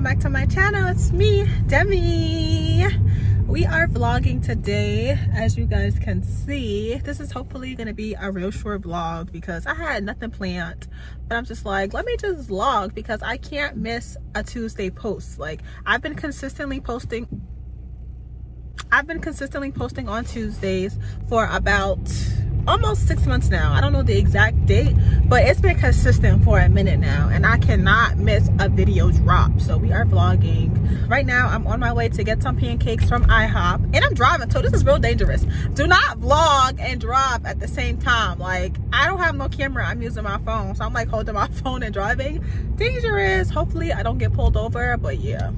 welcome back to my channel. It's me demi. We are vlogging today as you guys can see. This is hopefully going to be a real short vlog because i had nothing planned. But i'm just like let me just vlog because i can't miss a tuesday post. Like i've been consistently posting i've been consistently posting on tuesdays for about almost six months now. I don't know the exact date but it's been consistent for a minute now and i cannot miss a video drop. So we are vlogging. Right now i'm on my way to get some pancakes from ihop and i'm driving so this is real dangerous. Do not vlog and drive at the same time. Like i don't have no camera. I'm using my phone so i'm like holding my phone and driving. Dangerous. Hopefully i don't get pulled over but yeah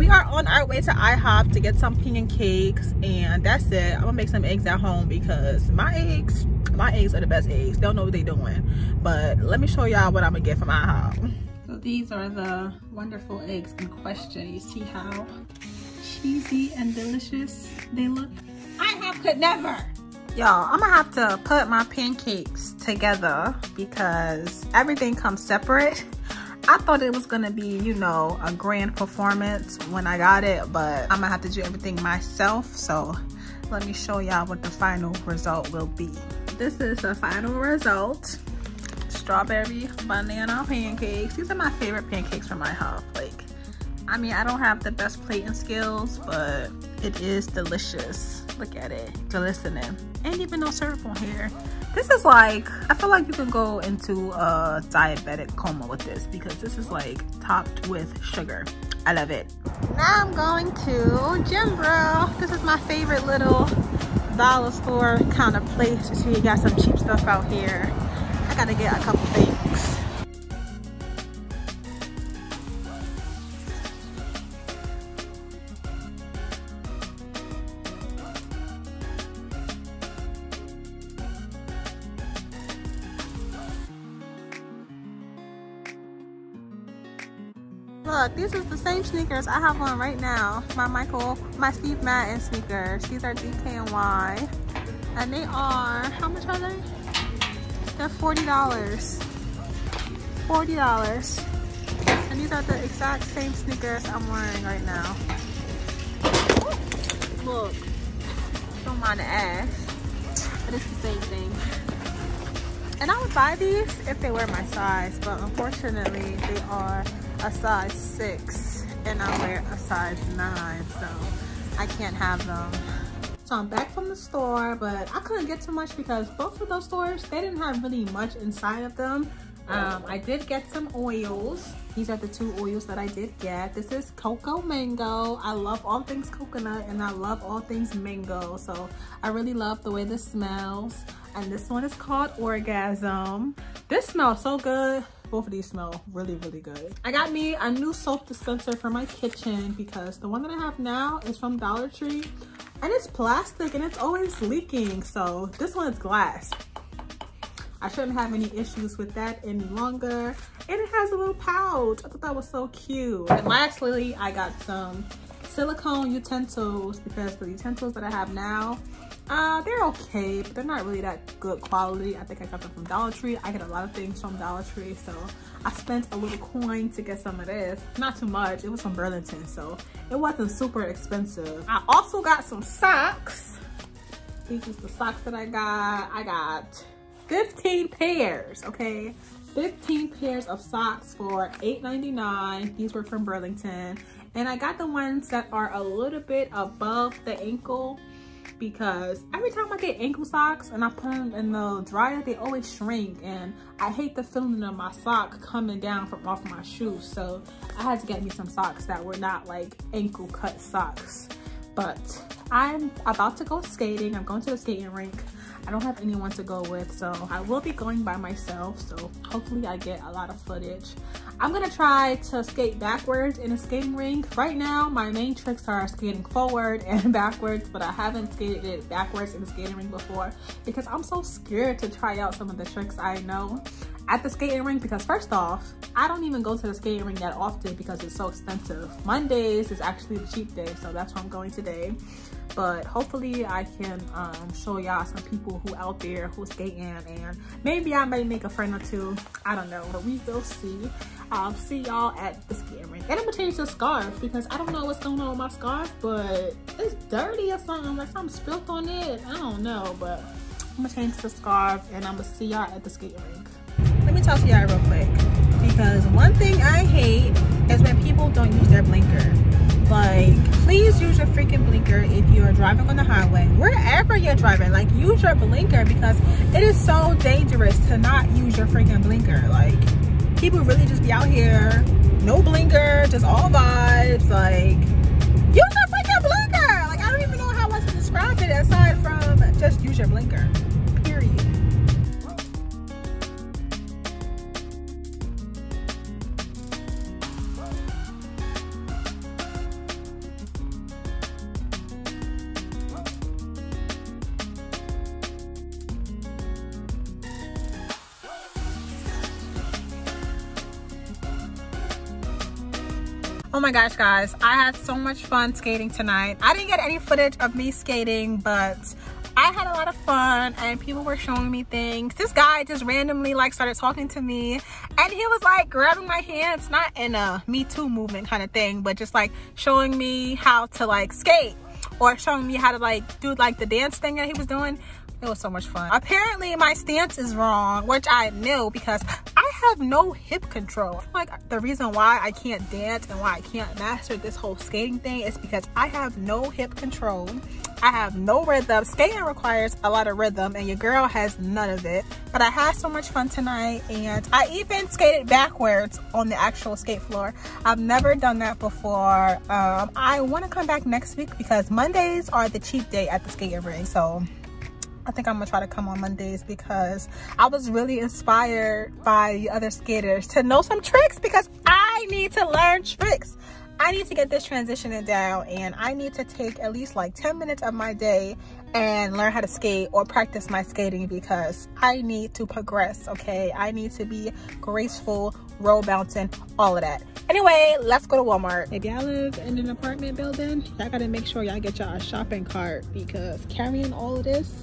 we are on our way to IHOP to get some pancakes and that's it. I'm gonna make some eggs at home because my eggs, my eggs are the best eggs. They don't know what they're doing. But let me show y'all what I'm gonna get from IHOP. So these are the wonderful eggs in question. You see how cheesy and delicious they look? IHOP could never. Y'all, I'm gonna have to put my pancakes together because everything comes separate I thought it was gonna be, you know, a grand performance when I got it, but I'm gonna have to do everything myself. So let me show y'all what the final result will be. This is the final result. Strawberry banana pancakes. These are my favorite pancakes from IHOP. Like, I mean, I don't have the best plating skills, but it is delicious. Look at it, glistening. Ain't even no syrup on here. This is like, I feel like you can go into a diabetic coma with this because this is like topped with sugar. I love it. Now I'm going to Jim This is my favorite little dollar store kind of place. See, you got some cheap stuff out here. I gotta get a couple things. Look, these are the same sneakers I have on right now. My Michael, my Steve Madden sneakers. These are DKNY. And they are, how much are they? They're $40. $40. And these are the exact same sneakers I'm wearing right now. Look, don't mind the ass, but it's the same thing. And I would buy these if they were my size, but unfortunately they are a size six and I wear a size nine, so I can't have them. So I'm back from the store, but I couldn't get too much because both of those stores, they didn't have really much inside of them. Um, I did get some oils. These are the two oils that I did get. This is Cocoa Mango. I love all things coconut and I love all things mango. So I really love the way this smells. And this one is called Orgasm. This smells so good both of these smell really really good i got me a new soap dispenser for my kitchen because the one that i have now is from dollar tree and it's plastic and it's always leaking so this one is glass I shouldn't have any issues with that any longer. And it has a little pouch. I thought that was so cute. And lastly, I got some silicone utensils because the utensils that I have now uh, they're okay, but they're not really that good quality. I think I got them from Dollar Tree. I get a lot of things from Dollar Tree, so I spent a little coin to get some of this. Not too much, it was from Burlington, so it wasn't super expensive. I also got some socks. These are the socks that I got. I got 15 pairs, okay? 15 pairs of socks for $8.99. These were from Burlington. And I got the ones that are a little bit above the ankle because every time I get ankle socks and I put them in the dryer, they always shrink and I hate the feeling of my sock coming down from off my shoes. So I had to get me some socks that were not like ankle cut socks. But I'm about to go skating. I'm going to the skating rink. I don't have anyone to go with, so I will be going by myself. So hopefully I get a lot of footage. I'm gonna try to skate backwards in a skating rink. Right now, my main tricks are skating forward and backwards, but I haven't skated it backwards in a skating rink before because I'm so scared to try out some of the tricks I know at the skating rink because first off, I don't even go to the skating rink that often because it's so expensive. Mondays is actually the cheap day, so that's where I'm going today. But hopefully I can um, show y'all some people who out there who skating and maybe I may make a friend or two. I don't know, but we will see. I'll see y'all at the skating rink. And I'm gonna change the scarf because I don't know what's going on with my scarf, but it's dirty or something, like something spilled on it. I don't know, but I'm gonna change the scarf and I'm gonna see y'all at the skating rink. Let me talk to y'all real quick because one thing I hate is when people don't use their blinker please use your freaking blinker if you're driving on the highway wherever you're driving like use your blinker because it is so dangerous to not use your freaking blinker. Like people really just be out here no blinker just all vibes like use your freaking blinker! Like i don't even know how else to describe it aside from just use your blinker oh my gosh guys i had so much fun skating tonight i didn't get any footage of me skating but I had a lot of fun and people were showing me things. This guy just randomly like started talking to me and he was like grabbing my hands, not in a me too movement kind of thing, but just like showing me how to like skate or showing me how to like do like the dance thing that he was doing. It was so much fun. Apparently my stance is wrong, which I knew because I have no hip control. Like the reason why I can't dance and why I can't master this whole skating thing is because I have no hip control. I have no rhythm. Skating requires a lot of rhythm and your girl has none of it. But I had so much fun tonight and I even skated backwards on the actual skate floor. I've never done that before. Um, I want to come back next week because Mondays are the cheap day at the skating ring. So I think I'm gonna try to come on Mondays because I was really inspired by the other skaters to know some tricks because I need to learn tricks. I need to get this transitioning down and I need to take at least like 10 minutes of my day and learn how to skate or practice my skating because I need to progress, okay? I need to be graceful, roll bouncing, all of that. Anyway, let's go to Walmart. If y'all live in an apartment building, y'all gotta make sure y'all get y'all a shopping cart because carrying all of this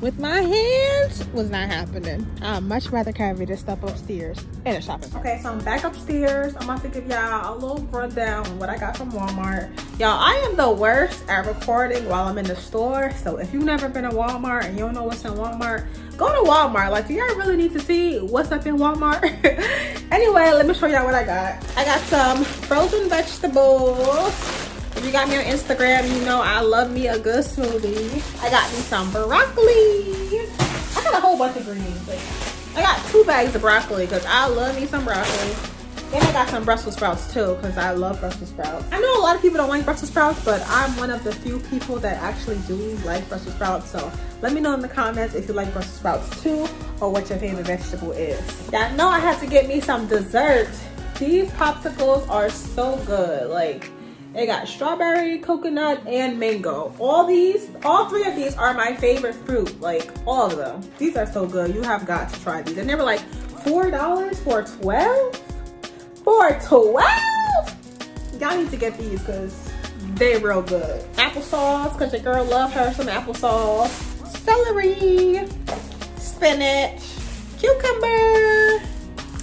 with my hands was not happening. I'd much rather carry this stuff upstairs in a shopping cart. Okay, so I'm back upstairs. I'm about to give y'all a little rundown on what I got from Walmart. Y'all, I am the worst at recording while I'm in the store. So if you've never been to Walmart and you don't know what's in Walmart, go to Walmart. Like, do y'all really need to see what's up in Walmart? anyway, let me show y'all what I got. I got some frozen vegetables if you got me on Instagram, you know I love me a good smoothie. I got me some broccoli. I got a whole bunch of greens. I got two bags of broccoli because I love me some broccoli. And I got some Brussels sprouts too because I love Brussels sprouts. I know a lot of people don't like Brussels sprouts, but I'm one of the few people that actually do like Brussels sprouts. So let me know in the comments if you like Brussels sprouts too or what your favorite vegetable is. Y'all know I had to get me some dessert. These popsicles are so good. Like, they got strawberry, coconut, and mango. All these, all three of these are my favorite fruit. Like all of them. These are so good. You have got to try these. And they were like $4 for 12? For 12? Y'all need to get these because they're real good. Applesauce, because your girl love her some applesauce. Celery, spinach, cucumber.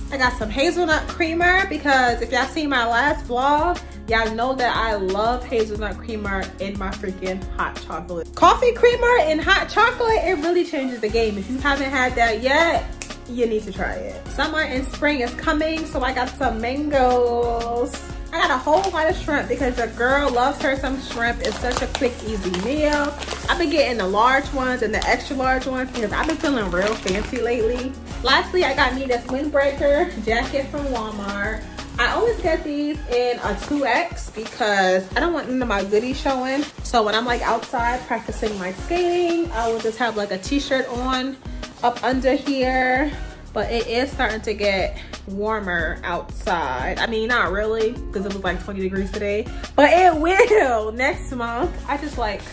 I got some hazelnut creamer because if y'all seen my last vlog, Y'all know that I love hazelnut creamer in my freaking hot chocolate. Coffee creamer in hot chocolate, it really changes the game. If you haven't had that yet, you need to try it. Summer and spring is coming, so I got some mangoes. I got a whole lot of shrimp because the girl loves her some shrimp. It's such a quick, easy meal. I've been getting the large ones and the extra large ones because I've been feeling real fancy lately. Lastly, I got me this windbreaker jacket from Walmart. I always get these in a 2X because I don't want none of my goodies showing. So when I'm like outside practicing my skating, I will just have like a t-shirt on up under here. But it is starting to get warmer outside. I mean, not really because it was like 20 degrees today, but it will next month. I just like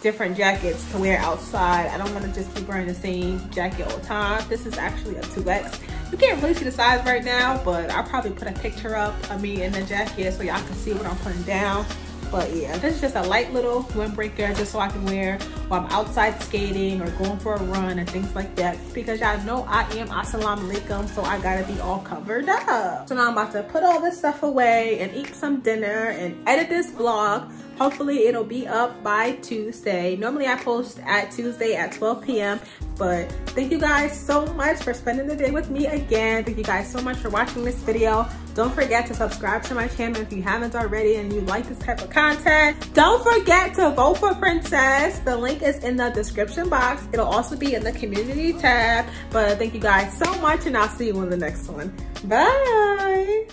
different jackets to wear outside. I don't want to just keep wearing the same jacket all the time. This is actually a 2X. You can't really see the size right now, but I'll probably put a picture up of me in the jacket so y'all can see what I'm putting down. But yeah, this is just a light little windbreaker just so I can wear while I'm outside skating or going for a run and things like that. Because y'all know I am assalamu alaikum, so I gotta be all covered up. So now I'm about to put all this stuff away and eat some dinner and edit this vlog hopefully it'll be up by tuesday normally i post at tuesday at 12 p.m but thank you guys so much for spending the day with me again. Thank you guys so much for watching this video. Don't forget to subscribe to my channel if you haven't already and you like this type of content. Don't forget to vote for princess. The link is in the description box. It'll also be in the community tab. But thank you guys so much and i'll see you in the next one. Bye